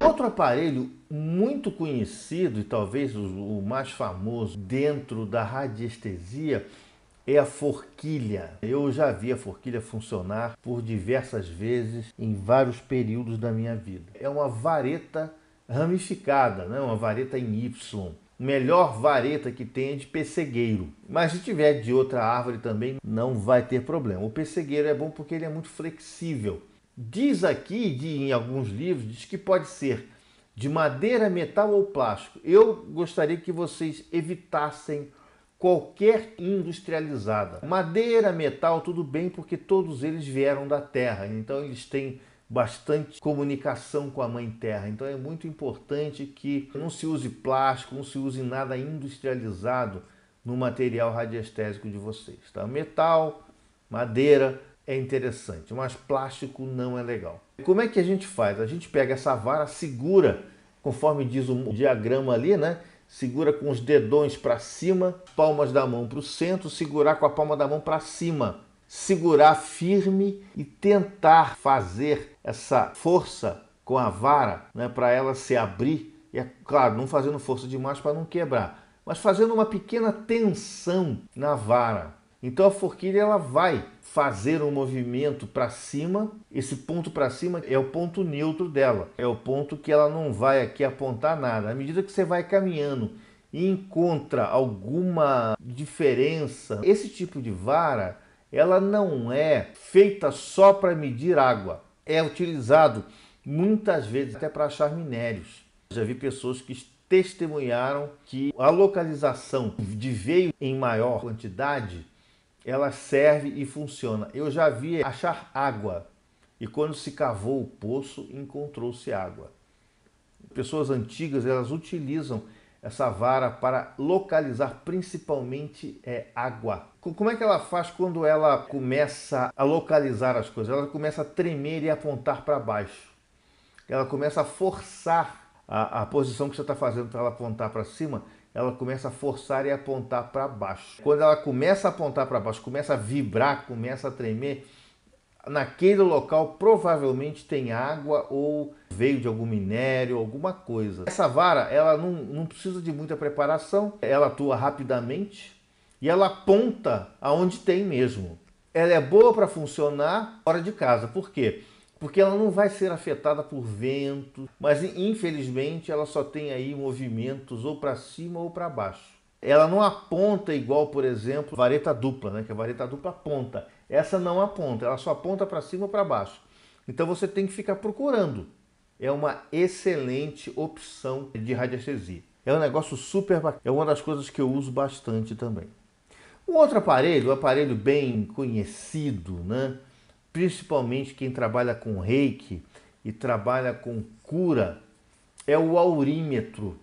outro aparelho muito conhecido e talvez o mais famoso dentro da radiestesia é a forquilha. Eu já vi a forquilha funcionar por diversas vezes em vários períodos da minha vida. É uma vareta ramificada, né? uma vareta em Y. Melhor vareta que tem é de pessegueiro. Mas se tiver de outra árvore também não vai ter problema. O pessegueiro é bom porque ele é muito flexível. Diz aqui, de, em alguns livros, diz que pode ser de madeira, metal ou plástico. Eu gostaria que vocês evitassem qualquer industrializada. Madeira, metal, tudo bem, porque todos eles vieram da terra, então eles têm bastante comunicação com a mãe terra. Então é muito importante que não se use plástico, não se use nada industrializado no material radiestésico de vocês. Tá? Metal, madeira, é interessante, mas plástico não é legal. Como é que a gente faz? A gente pega essa vara, segura, conforme diz o diagrama ali, né? Segura com os dedões para cima, palmas da mão para o centro, segurar com a palma da mão para cima. Segurar firme e tentar fazer essa força com a vara né, para ela se abrir. E é claro, não fazendo força demais para não quebrar, mas fazendo uma pequena tensão na vara. Então a forquilha ela vai fazer um movimento para cima, esse ponto para cima é o ponto neutro dela, é o ponto que ela não vai aqui apontar nada. À medida que você vai caminhando e encontra alguma diferença, esse tipo de vara, ela não é feita só para medir água, é utilizado muitas vezes até para achar minérios. Já vi pessoas que testemunharam que a localização de veio em maior quantidade ela serve e funciona. Eu já vi achar água e quando se cavou o poço, encontrou-se água. Pessoas antigas, elas utilizam essa vara para localizar principalmente é, água. Como é que ela faz quando ela começa a localizar as coisas? Ela começa a tremer e apontar para baixo. Ela começa a forçar a, a posição que você está fazendo para ela apontar para cima ela começa a forçar e apontar para baixo. Quando ela começa a apontar para baixo, começa a vibrar, começa a tremer, naquele local provavelmente tem água ou veio de algum minério, alguma coisa. Essa vara, ela não, não precisa de muita preparação, ela atua rapidamente e ela aponta aonde tem mesmo. Ela é boa para funcionar fora de casa, por quê? Porque ela não vai ser afetada por vento, mas infelizmente ela só tem aí movimentos ou para cima ou para baixo. Ela não aponta igual, por exemplo, vareta dupla, né? que a vareta dupla aponta. Essa não aponta, ela só aponta para cima ou para baixo. Então você tem que ficar procurando. É uma excelente opção de radiestesia. É um negócio super bacana. É uma das coisas que eu uso bastante também. Um outro aparelho, um aparelho bem conhecido, né? Principalmente quem trabalha com reiki e trabalha com cura, é o aurímetro.